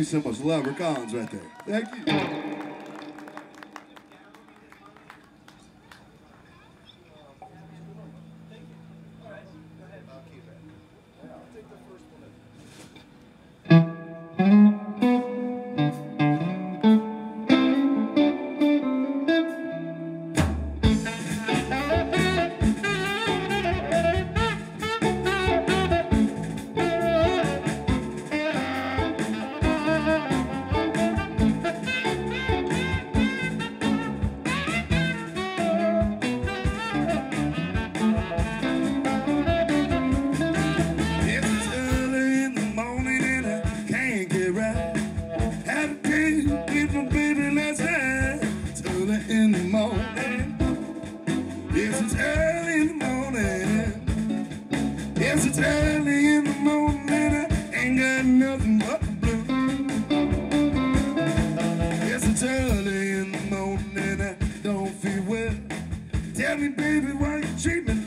you so much. Love, Rick Collins right there. Thank you. baby, baby, why you cheating me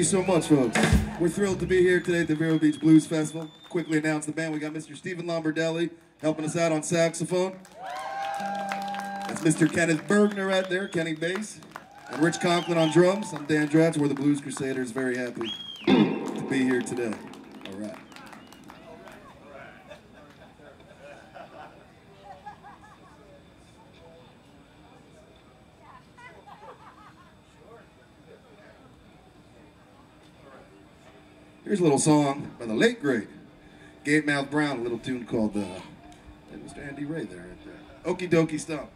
you so much, folks. We're thrilled to be here today at the Vero Beach Blues Festival. Quickly announce the band. We got Mr. Stephen Lombardelli helping us out on saxophone. That's Mr. Kenneth Bergner right there, Kenny bass. And Rich Conklin on drums. I'm Dan Dratch. We're the Blues Crusaders. Very happy to be here today. All right. Here's a little song by the late great Gatemouth Brown, a little tune called uh, Mr. Andy Ray there. Right there. Okie dokie.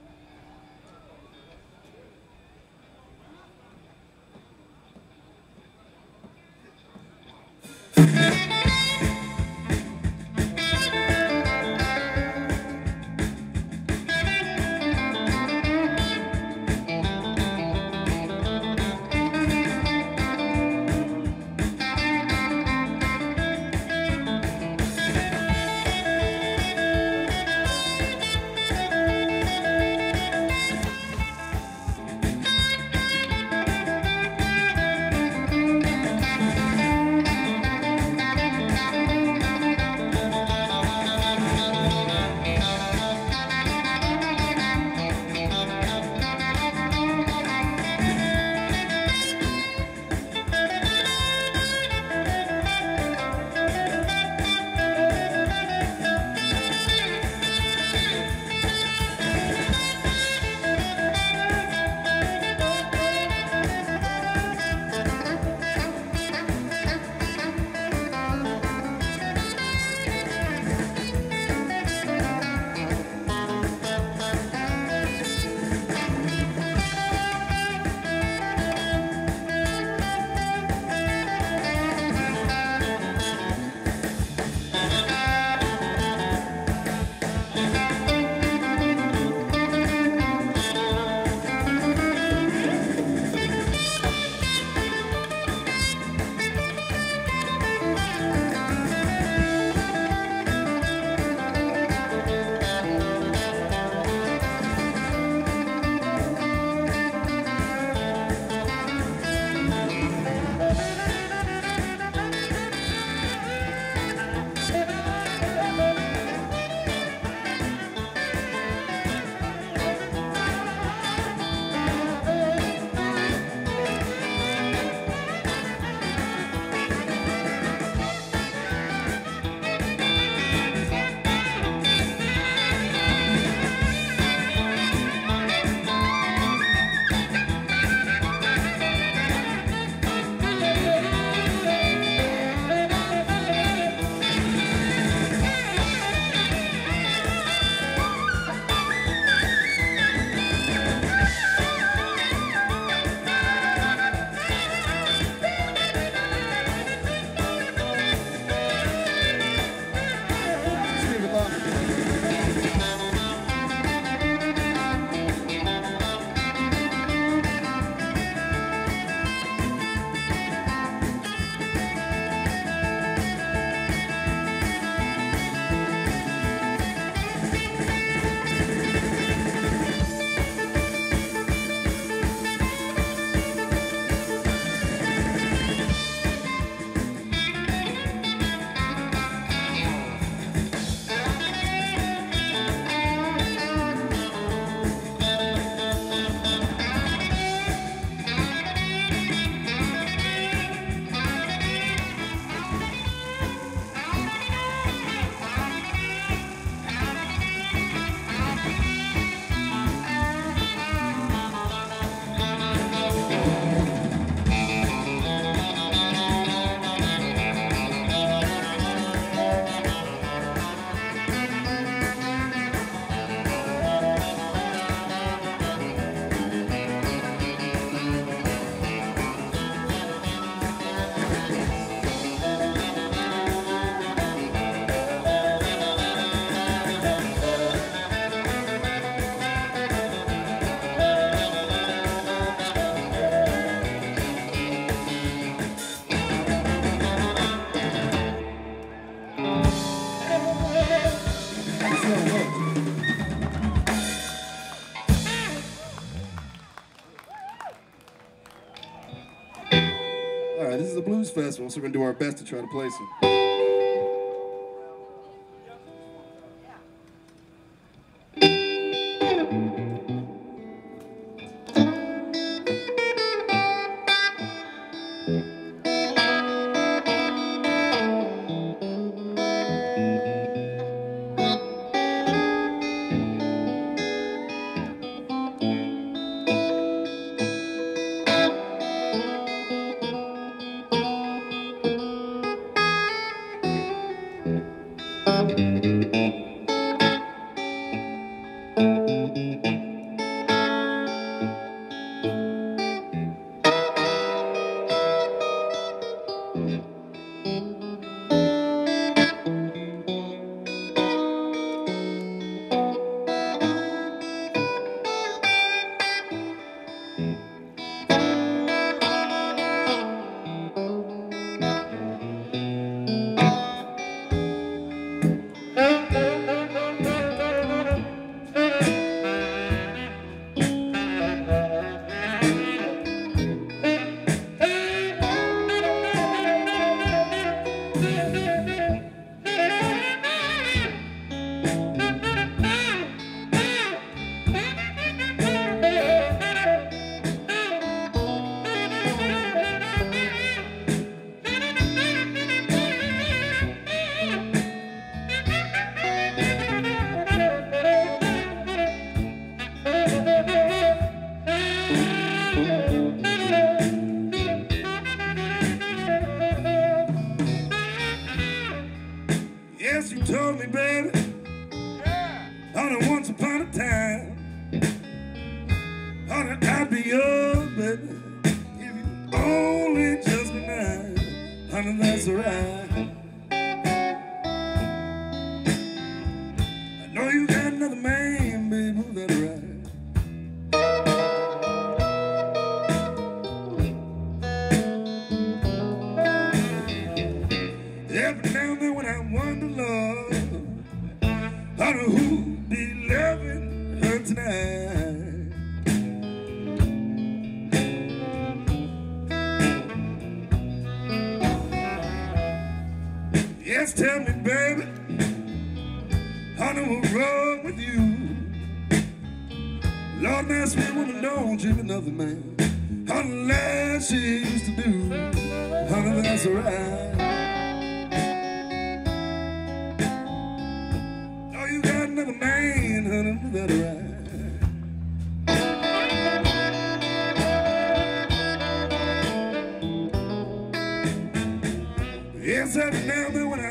Festival, so we're gonna do our best to try to place some.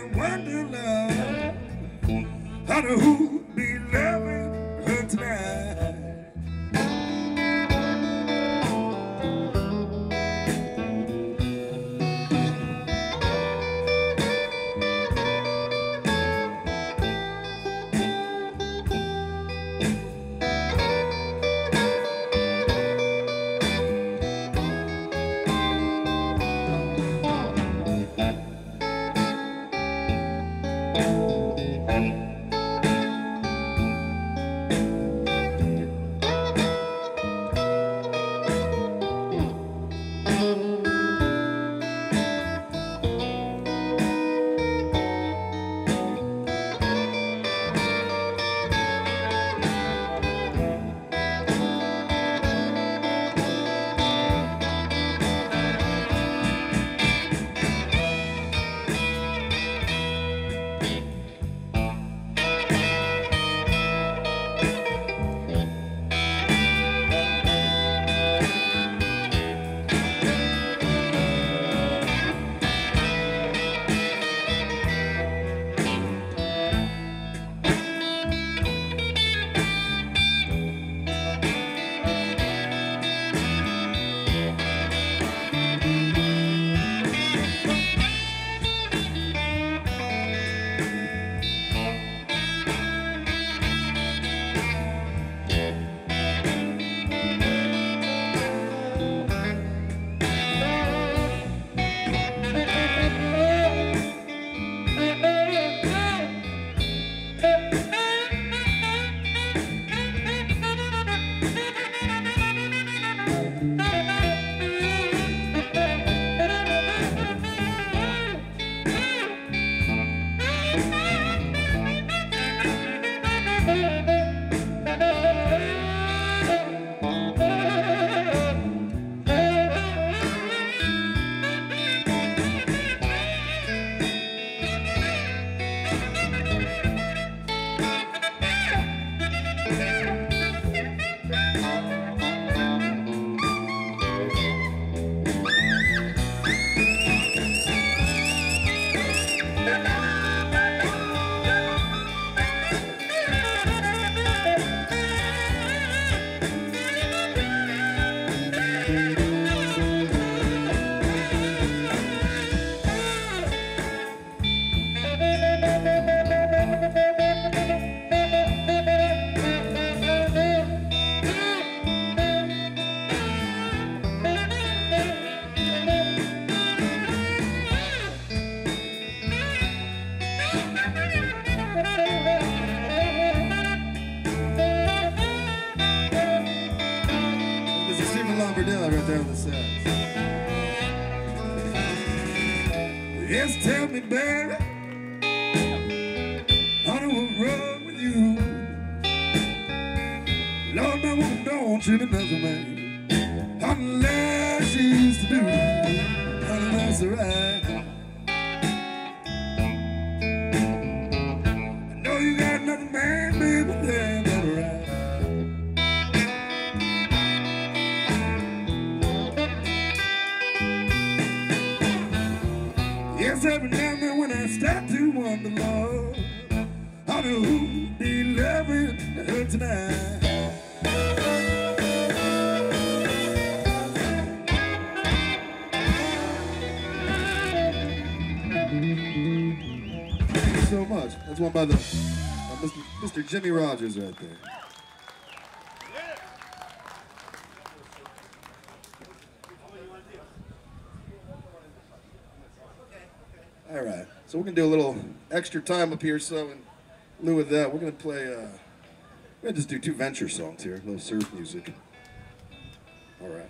Wonder, I know who That's one by the uh, Mr. Mr. Jimmy Rogers right there. All right, so we're gonna do a little extra time up here. So in lieu of that, we're gonna play. Uh, we're gonna just do two Ventures songs here, a little surf music. All right.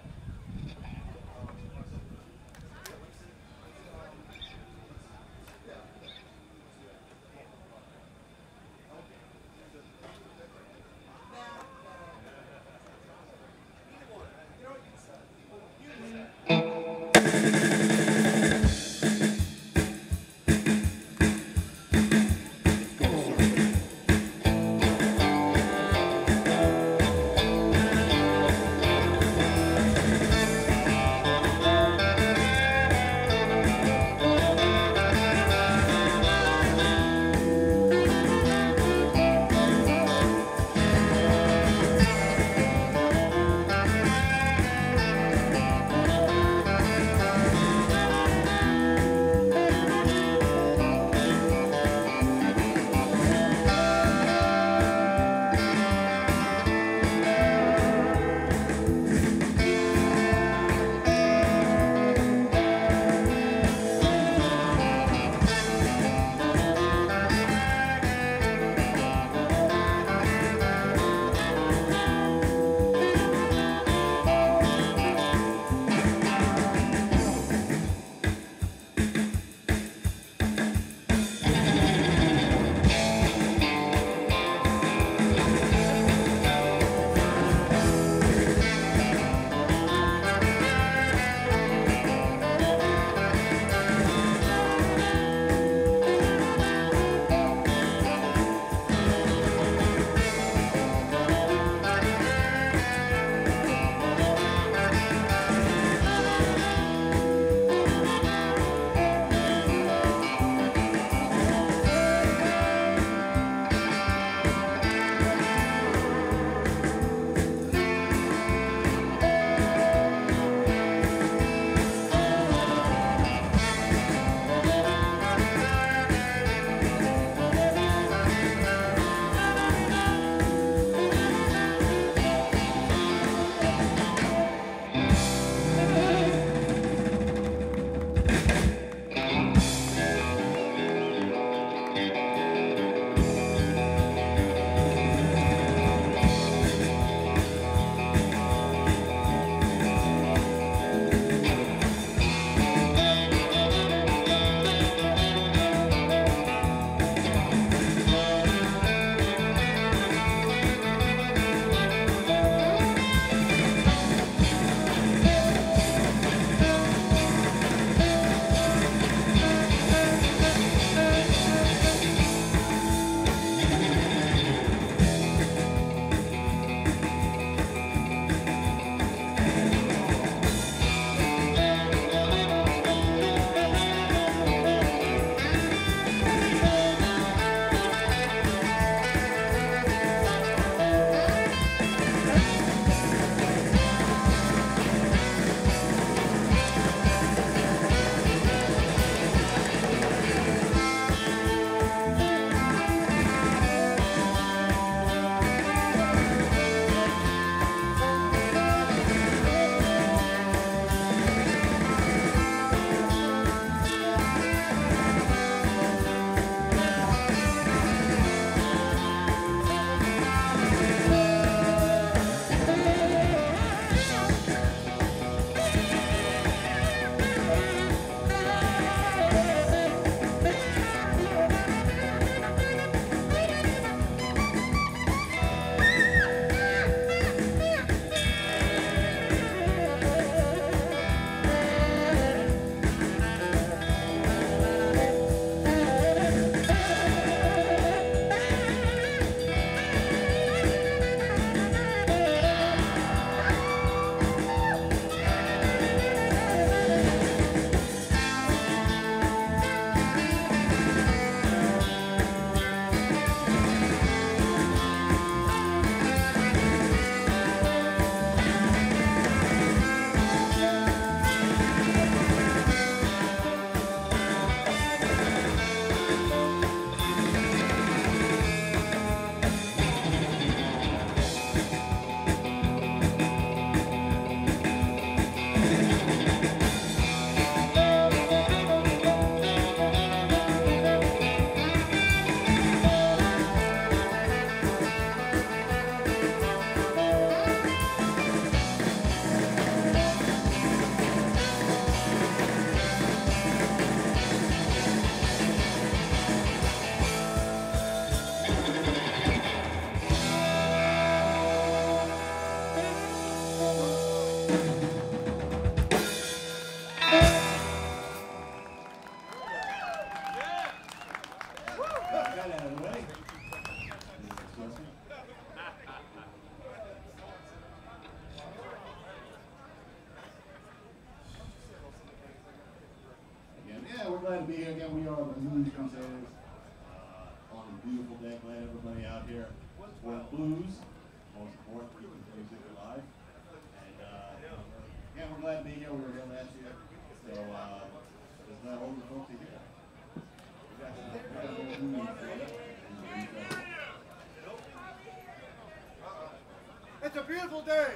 Day.